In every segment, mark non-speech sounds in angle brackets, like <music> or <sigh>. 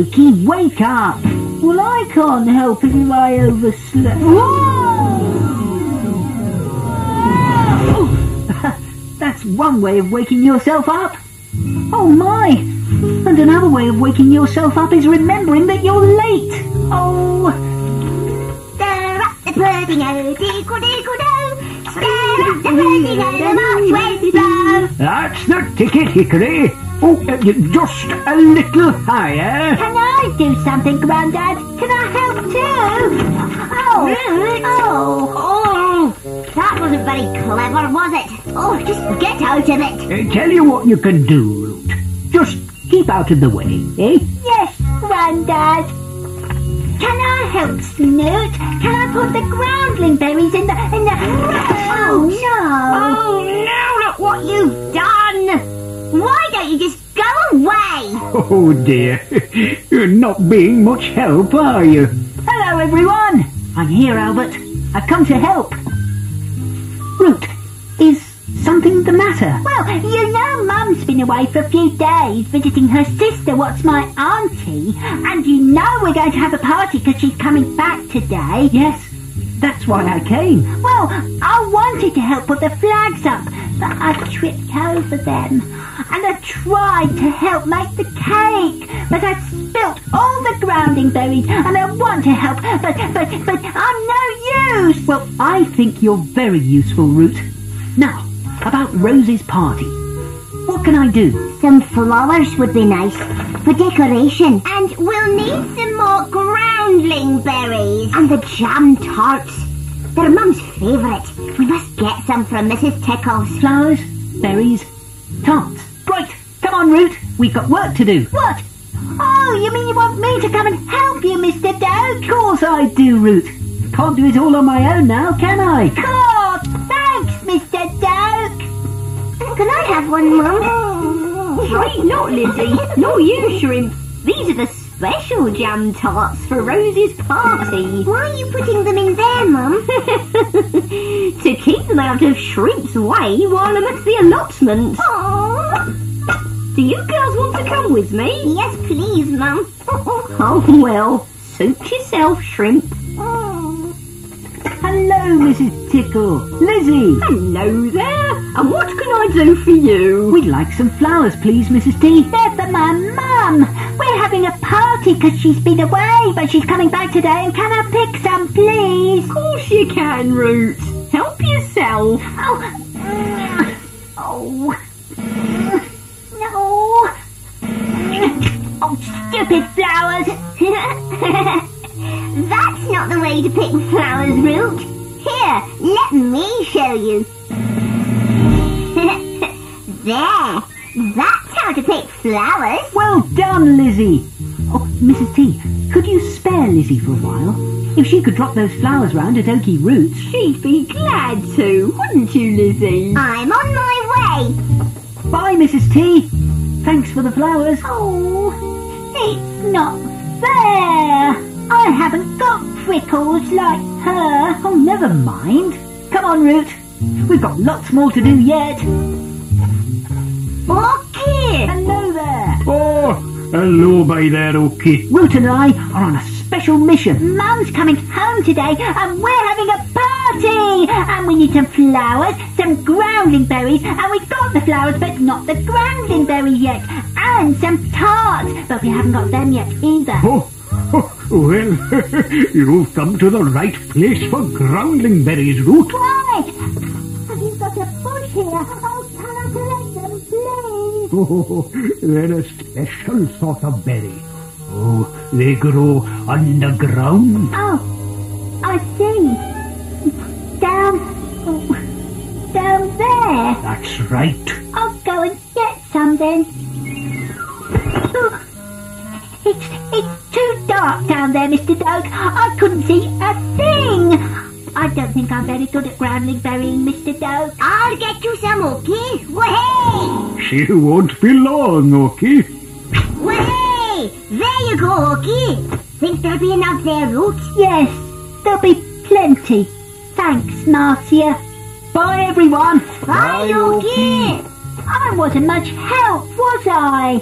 Oakie, wake up! Well, I can't help it if I overslept. <laughs> That's one way of waking yourself up. Oh my! And another way of waking yourself up is remembering that you're late. Oh, Stir up the pudding, oh, dickle, dickle, do. Stir up the pudding, oh, the march winds blow. That's the ticket, Hickory. Oh, uh, just a little higher. Can I do something, Grandad? Can I help too? Oh, oh, oh. That wasn't very clever, was it? Oh, just get out of it. Uh, tell you what you can do, Root. Just keep out of the way, eh? Yes, Grandad. Can I help, Snoot? Can I put the groundling berries in the in the? Oh no! Oh no! Look what you've done! Why don't you just go away? Oh, oh dear, <laughs> you're not being much help, are you? hello everyone. I'm here, Albert. I've come to help. Root, is something the matter? Well, you know Mum's been away for a few days visiting her sister, what's my auntie, and you know we're going to have a party because she's coming back today. Yes, that's why I came. Well, I wanted to help put the flags up, but I tripped over them. And I tried to help make the cake, but I spilt all the groundling berries, and I want to help, but, but, but I'm no use. Well, I think you're very useful, Root. Now, about Rose's party. What can I do? Some flowers would be nice for decoration. And we'll need some more groundling berries. And the jam tarts. They're Mum's favourite. We must get some from Mrs. Tickles. Flowers, berries, tarts. Great! Come on, Root. We've got work to do. What? Oh, you mean you want me to come and help you, Mr. Doke? Of course I do, Root. Can't do it all on my own now, can I? God, thanks, Mr. Doke. Can I have one, Mum? Oh, right not, Lizzie. No, you shrimp. These are the special jam tarts for Rose's party. Why are you putting them in there, Mum? <laughs> to keep them out of Shrimp's way while I'm at the allotment. Oh, Do you girls want to come with me? yes, please, Mum. <laughs> Oh, well, suit yourself, Shrimp. Hello, Mrs. Tickle. Lizzie. Hello there. And what can I do for you? We'd like some flowers, please, Mrs. T. They're for my mum. A party 'cause she's been away, but she's coming back today. And can I pick some, please? Of course you can, Root. Help yourself. Oh, mm, oh, mm, no. Oh, stupid flowers. <laughs> That's not the way to pick flowers, Root. Here, let me show you. <laughs> there. That's how to pick flowers. Well done, Lizzie. Mrs. T, could you spare Lizzie for a while? If she could drop those flowers round at Oakie Roots. She'd be glad to, wouldn't you, Lizzie? I'm on my way. Bye, Mrs. T. Thanks for the flowers. Oh, it's not fair. I haven't got prickles like her. Oh, never mind. Come on, Root. We've got lots more to do yet. Okay. Hello there. Hello by there, Oakie. Root and I are on a special mission. Mum's coming home today and we're having a party. And we need some flowers, some groundling berries, and we've got the flowers but not the groundling berries yet. And some tarts, but we haven't got them yet either. Oh, oh, <laughs> well, <laughs> you've come to the right place for groundling berries, Root. Oh, <laughs> they're a special sort of berry. Oh, they grow underground. Oh, I see. Down, oh, down there. That's right. I'll go and get some then. Oh, It's, it's too dark down there, Mr. Doke. I couldn't see a thing. I don't think I'm very good at groundling burying, Mr. Doke. I'll get you some, okay? Way! She won't be long, Oakie. Way! There you go, okay? Think there'll be enough there, Root? Yes, there'll be plenty. Thanks, Marcia. Bye, everyone. Bye, okay? I wasn't much help, was I?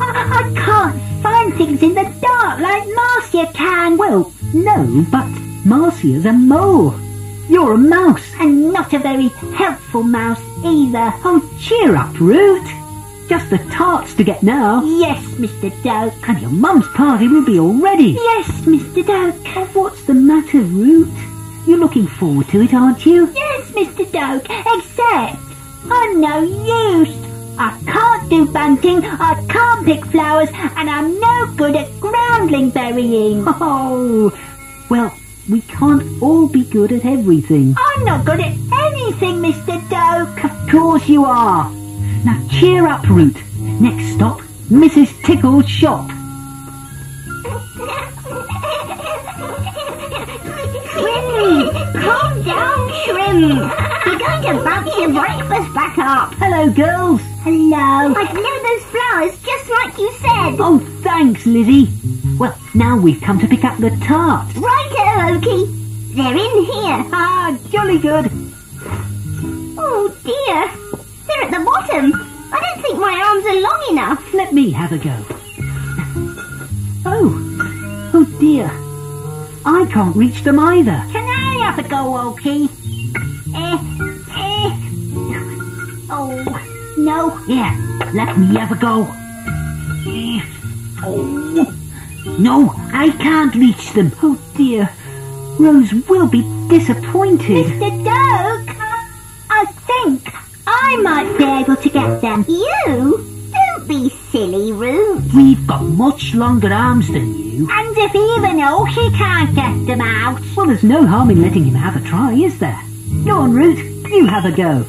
I, <laughs> I can't find things in the dark like Marcia can. Well, no, but Marcia's a mole. You're a mouse. And not a very helpful mouse either. Oh, cheer up, Root. Just the tarts to get now. Yes, Mr. Doke. And your mum's party will be all ready. Yes, Mr. Doke. Oh, what's the matter, Root? You're looking forward to it, aren't you? Yes, Mr. Doke, except I'm no use. I can't do bunting, I can't pick flowers, and I'm no good at groundling burying. Oh, well, we can't all be good at everything. I'm not good at anything, Mr. Doke. Of course you are. Now cheer up, Root. Next stop, Mrs. Tickle's shop. Shrimp! Calm down, Shrimp! You're going to bump your breakfast back up! Hello, girls. Hello. I'd know those flowers just like you said! Oh, thanks, Lizzie. Well, now we've come to pick up the tarts. Righto, Oakie! They're in here! Ah, jolly good. Oh dear! They're at the bottom! I don't think my arms are long enough! Let me have a go. Oh, oh dear. I can't reach them either. Can I have a go, Oakie? Eh, eh. Oh, no. Yeah, let me have a go. Eh, Oh, no, I can't reach them. Oh dear. Rose will be disappointed. Mr. Doke, I think I might be able to get them. You? Don't be silly, Root! We've got much longer arms than you. And if even Oakie can't get them out, Well, there's no harm in letting him have a try, is there? Go on, Root. You have a go.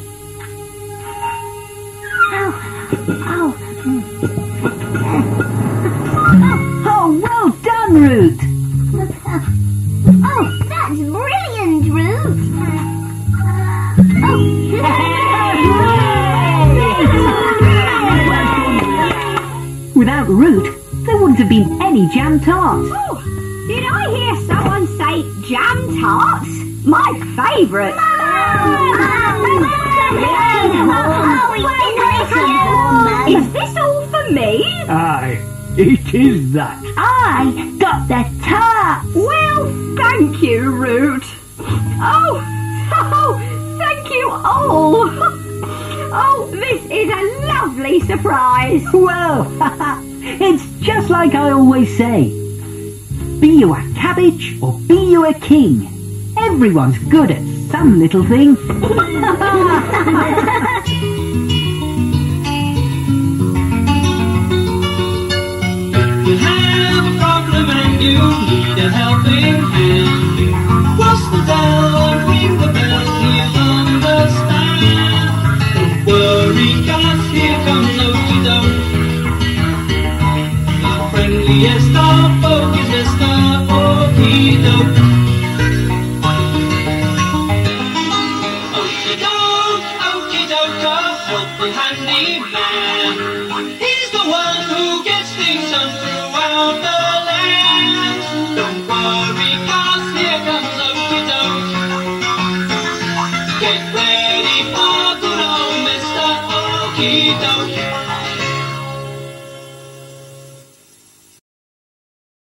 oh, Oh, hmm. Tarts. Oh, did I hear someone say jam tarts? My favourite! Is this all for me? Aye, it is that. I got the tart. Well, thank you, Root. Oh, oh, thank you all. Oh, this is a lovely surprise. Well, <laughs> it's just like I always say. Be you a cabbage or be you a king, everyone's good at some little thing. <laughs> You have a problem and you need a helping hand. Done throughout the